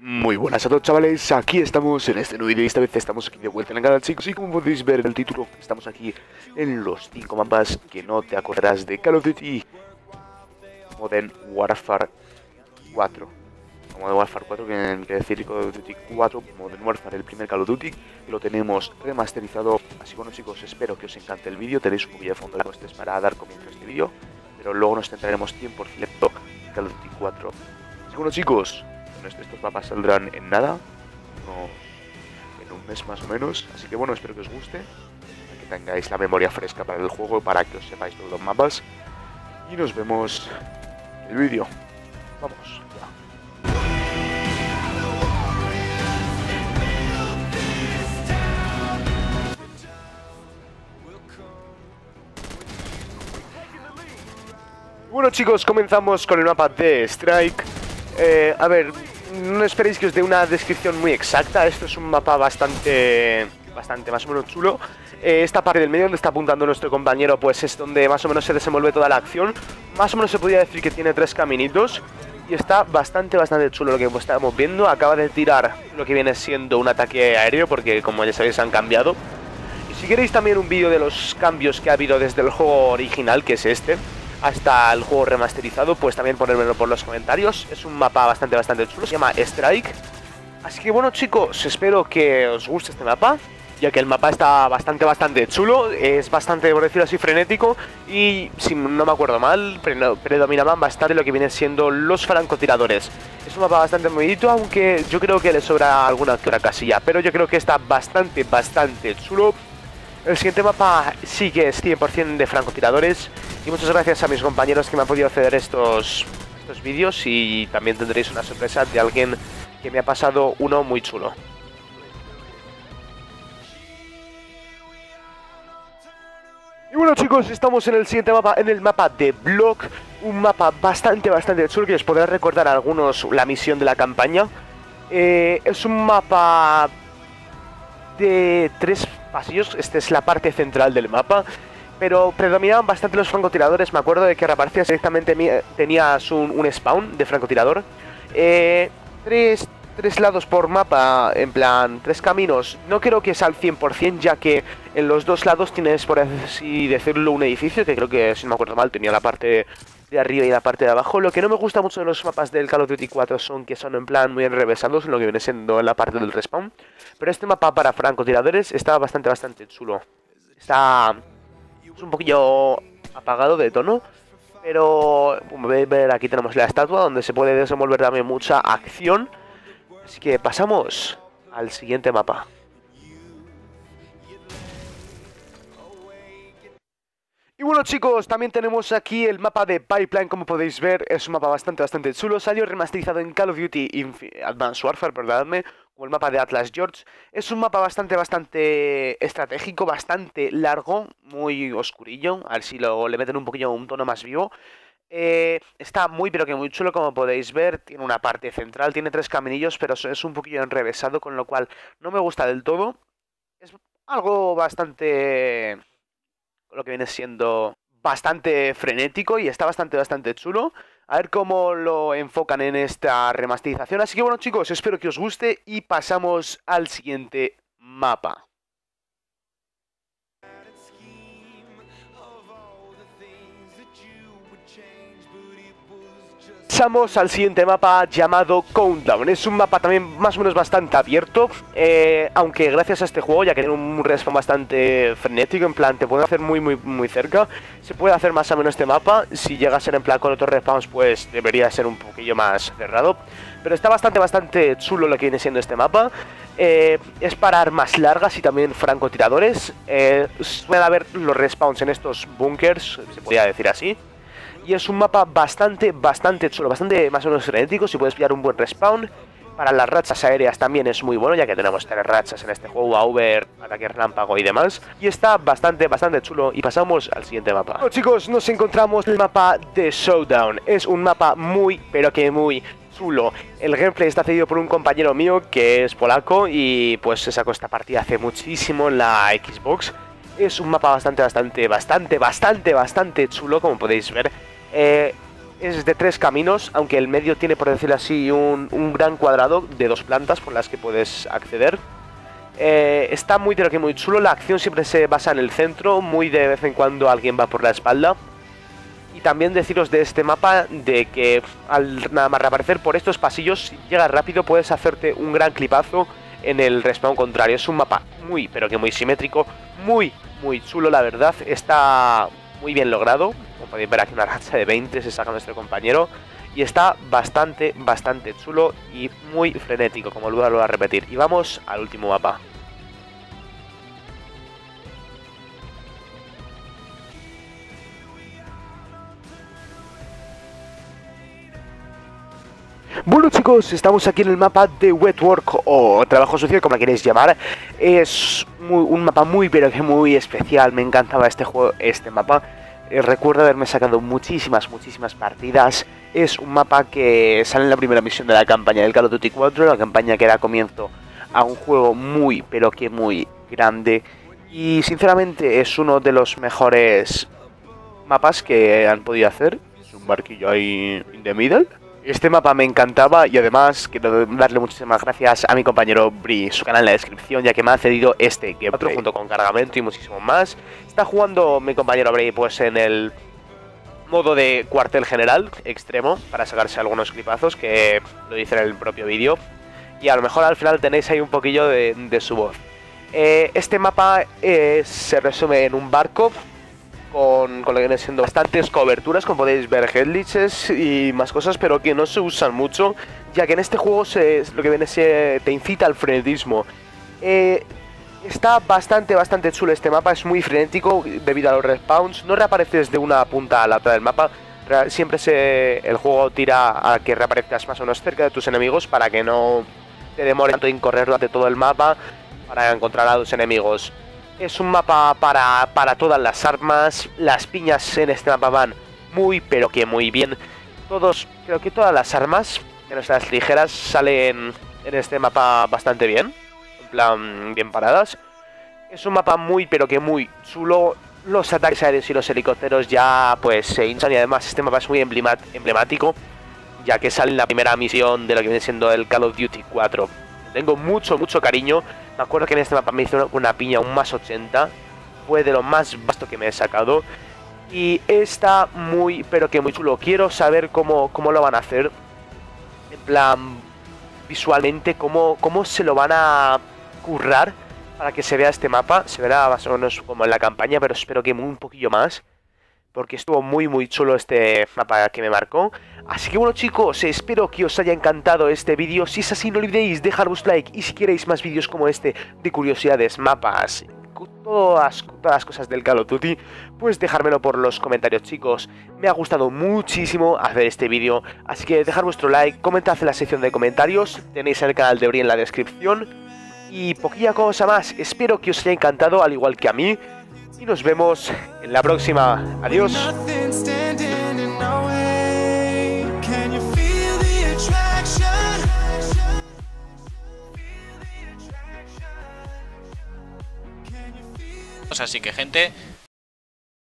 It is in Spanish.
Muy buenas a todos chavales, aquí estamos en este nuevo vídeo. Y esta vez estamos aquí de vuelta en el canal chicos. Y como podéis ver el título, estamos aquí en los 5 mapas que no te acordarás de Call of Duty Modern Warfare 4 Modern Warfare 4 que quiere decir Call of Duty 4 Modern Warfare, el primer Call of Duty lo tenemos remasterizado, así que bueno chicos, espero que os encante el vídeo, tenéis un poquillo de fondo de costes para dar comienzo a este vídeo pero luego nos centraremos 100% en Call of Duty 4 Así que bueno chicos, estos mapas saldrán en nada, no, en un mes más o menos. Así que bueno, espero que os guste, que tengáis la memoria fresca para el juego, para que os sepáis todos los mapas. Y nos vemos en el vídeo. Vamos. Bueno chicos, comenzamos con el mapa de Strike. Eh, a ver, no esperéis que os dé una descripción muy exacta. Esto es un mapa bastante, bastante más o menos chulo. Eh, esta parte del medio donde está apuntando nuestro compañero, pues es donde más o menos se desenvuelve toda la acción. Más o menos se podría decir que tiene tres caminitos. Y está bastante, bastante chulo lo que estamos viendo. Acaba de tirar lo que viene siendo un ataque aéreo, porque como ya sabéis han cambiado. Y si queréis también un vídeo de los cambios que ha habido desde el juego original, que es este, hasta el juego remasterizado, pues también ponérmelo por los comentarios. Es un mapa bastante, bastante chulo, se llama Strike. Así que bueno chicos, espero que os guste este mapa, ya que el mapa está bastante, bastante chulo, es bastante, por decirlo así, frenético y, si no me acuerdo mal, predominaban bastante lo que vienen siendo los francotiradores. Es un mapa bastante movidito, aunque yo creo que le sobra alguna que otra casilla, pero yo creo que está bastante, bastante chulo. El siguiente mapa sí que es 100% de francotiradores y muchas gracias a mis compañeros que me han podido ceder estos, estos vídeos y también tendréis una sorpresa de alguien que me ha pasado uno muy chulo. Y bueno chicos, estamos en el siguiente mapa, en el mapa de Block, un mapa bastante, bastante chulo que os podrá recordar a algunos la misión de la campaña. Eh, es un mapa de tres pasillos, esta es la parte central del mapa, pero predominaban bastante los francotiradores, me acuerdo de que reaparecías directamente, tenías un, un spawn de francotirador. Eh, tres, tres lados por mapa, en plan, tres caminos, no creo que sea al 100%, ya que en los dos lados tienes, por así decirlo, un edificio, que creo que, si no me acuerdo mal, tenía la parte de arriba y la parte de abajo. Lo que no me gusta mucho de los mapas del Call of Duty 4 son que son en plan muy enrevesados en lo que viene siendo en la parte del respawn. Pero este mapa para francotiradores está bastante, bastante chulo. Está es un poquillo apagado de tono. Pero, veis, ver, aquí tenemos la estatua donde se puede desenvolver también mucha acción. Así que pasamos al siguiente mapa. Bueno chicos, también tenemos aquí el mapa de Pipeline, como podéis ver, es un mapa bastante, bastante chulo, salió remasterizado en Call of Duty Advanced Warfare, perdonadme, como el mapa de Atlas George. Es un mapa bastante, bastante estratégico, bastante largo, muy oscurillo, a ver si lo, le meten un poquillo un tono más vivo. Eh, está muy pero que muy chulo como podéis ver, tiene una parte central, tiene tres caminillos, pero es un poquillo enrevesado, con lo cual no me gusta del todo. Es algo bastante lo que viene siendo bastante frenético y está bastante, bastante chulo. A ver cómo lo enfocan en esta remasterización. Así que bueno chicos, espero que os guste y pasamos al siguiente mapa. Pasamos al siguiente mapa llamado Countdown. Es un mapa también más o menos bastante abierto, eh, aunque gracias a este juego, ya que tiene un respawn bastante frenético, en plan, te puede hacer muy, muy, muy cerca, se puede hacer más o menos este mapa. Si llega a ser en plan con otros respawns, pues debería ser un poquillo más cerrado. Pero está bastante, bastante chulo lo que viene siendo este mapa. Eh, es para armas largas y también francotiradores. Eh, puede haber los respawns en estos bunkers, se podría decir así. Y es un mapa bastante, bastante chulo, bastante más o menos frenético, si puedes pillar un buen respawn. Para las rachas aéreas también es muy bueno, ya que tenemos tres rachas en este juego, Auber, ataque relámpago y demás. Y está bastante, bastante chulo. Y pasamos al siguiente mapa. Bueno, chicos, nos encontramos el mapa de Showdown. Es un mapa muy, pero que muy chulo. El gameplay está cedido por un compañero mío que es polaco y pues se sacó esta partida hace muchísimo en la Xbox. Es un mapa bastante, bastante, bastante, bastante, bastante chulo, como podéis ver. Eh, es de tres caminos, aunque el medio tiene, por decirlo así, un, un gran cuadrado de dos plantas por las que puedes acceder. Eh, está muy que muy chulo, la acción siempre se basa en el centro, muy de vez en cuando alguien va por la espalda. Y también deciros de este mapa de que al nada más reaparecer por estos pasillos, si llegas rápido puedes hacerte un gran clipazo en el respawn contrario. Es un mapa muy pero que muy simétrico, muy muy chulo la verdad, está muy bien logrado. Como podéis ver aquí una racha de 20 se saca nuestro compañero. Y está bastante, bastante chulo y muy frenético, como lo voy a repetir. Y vamos al último mapa. Bueno chicos, estamos aquí en el mapa de Wetwork o Trabajo Social, como queréis llamar. Es un mapa muy pero que muy especial, me encantaba este juego, este mapa. Eh, recuerdo haberme sacado muchísimas, muchísimas partidas. Es un mapa que sale en la primera misión de la campaña del Call of Duty 4, la campaña que da comienzo a un juego muy, pero que muy grande. Y sinceramente es uno de los mejores mapas que han podido hacer. Es un barquillo ahí in the middle. Este mapa me encantaba y además quiero darle muchísimas gracias a mi compañero Bri, su canal en la descripción, ya que me ha cedido este gameplay junto con cargamento y muchísimo más. Está jugando mi compañero Bri pues en el modo de cuartel general extremo para sacarse algunos clipazos que lo dice en el propio vídeo. Y a lo mejor al final tenéis ahí un poquillo de, su voz. Eh, este mapa eh, se resume en un barco con, lo que vienen siendo bastantes coberturas, como podéis ver, headlights y más cosas, pero que no se usan mucho, ya que en este juego lo que viene se te incita al frenetismo. Eh, está bastante, bastante chulo este mapa, es muy frenético debido a los respawns, no reapareces de una punta a la otra del mapa, siempre el juego tira a que reaparezcas más o menos cerca de tus enemigos para que no te demore tanto en correr durante todo el mapa para encontrar a tus enemigos. Es un mapa para, para todas las armas. Las piñas en este mapa van muy, pero que muy bien. Todos, creo que todas las armas, menos las ligeras, salen en este mapa bastante bien. En plan, bien paradas. Es un mapa muy, pero que muy chulo. Los ataques aéreos y los helicópteros ya pues se hinchan y además este mapa es muy emblemático ya que sale en la primera misión de lo que viene siendo el Call of Duty 4. Tengo mucho, mucho cariño me acuerdo que en este mapa me hizo una piña un más 80. Fue de lo más vasto que me he sacado. Y está muy, pero que muy chulo. Quiero saber cómo, cómo lo van a hacer. En plan, visualmente, cómo, cómo se lo van a currar para que se vea este mapa. Se verá más o menos como en la campaña, pero espero que un poquillo más porque estuvo muy muy chulo este mapa que me marcó. Así que bueno chicos, espero que os haya encantado este vídeo. Si es así no olvidéis dejar vuestro like y si queréis más vídeos como este de curiosidades, mapas, todas, todas las cosas del Call of Duty, pues dejármelo por los comentarios chicos. Me ha gustado muchísimo hacer este vídeo, así que dejar vuestro like, comentad en la sección de comentarios, tenéis el canal de Ori en la descripción. Y poquilla cosa más, espero que os haya encantado al igual que a mí y nos vemos en la próxima. Adiós. Así que gente,